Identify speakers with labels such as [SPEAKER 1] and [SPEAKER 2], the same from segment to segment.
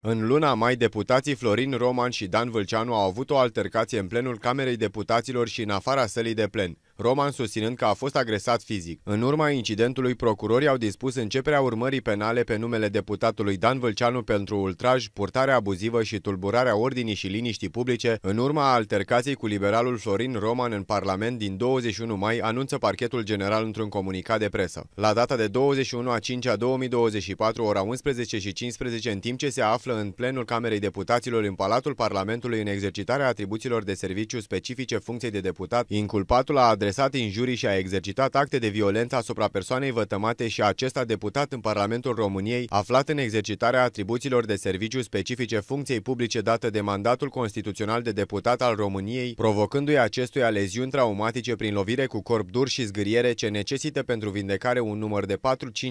[SPEAKER 1] În luna mai, deputații Florin Roman și Dan Vâlceanu au avut o altercație în plenul Camerei Deputaților și în afara sălii de plen. Roman susținând că a fost agresat fizic. În urma incidentului, procurorii au dispus începerea urmării penale pe numele deputatului Dan Vâlceanu pentru ultraj, purtare abuzivă și tulburarea ordinii și liniștii publice în urma altercației cu liberalul Florin Roman în Parlament din 21 mai, anunță parchetul general într-un comunicat de presă. La data de 21 a 5 a 2024, ora 11 și 15, în timp ce se află în plenul Camerei Deputaților în Palatul Parlamentului în exercitarea atribuțiilor de serviciu specifice funcției de deputat, inculpatul a adresat injurii și a exercitat acte de violență asupra persoanei vătămate și acesta deputat în Parlamentul României, aflat în exercitarea atribuțiilor de serviciu specifice funcției publice dată de mandatul constituțional de deputat al României, provocându-i acestuia leziuni traumatice prin lovire cu corp dur și zgâriere ce necesită pentru vindecare un număr de 4-5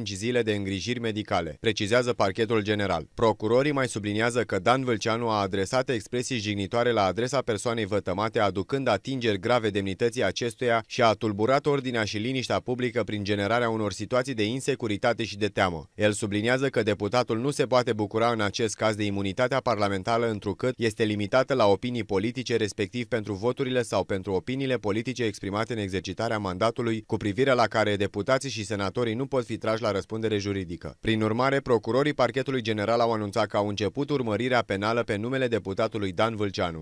[SPEAKER 1] zile de îngrijiri medicale, precizează parchetul general. Procurorii mai subliniază că Dan Vâlceanu a adresat expresii jignitoare la adresa persoanei vătămate, aducând atingeri grave demnității acestuia și a tulburat ordinea și liniștea publică prin generarea unor situații de insecuritate și de teamă. El subliniază că deputatul nu se poate bucura în acest caz de imunitatea parlamentară întrucât este limitată la opinii politice, respectiv pentru voturile sau pentru opiniile politice exprimate în exercitarea mandatului, cu privire la care deputații și senatorii nu pot fi trași la răspundere juridică. Prin urmare, procurorii parchetului general au anunțat că au început urmărirea penală pe numele deputatului Dan Vâlceanu.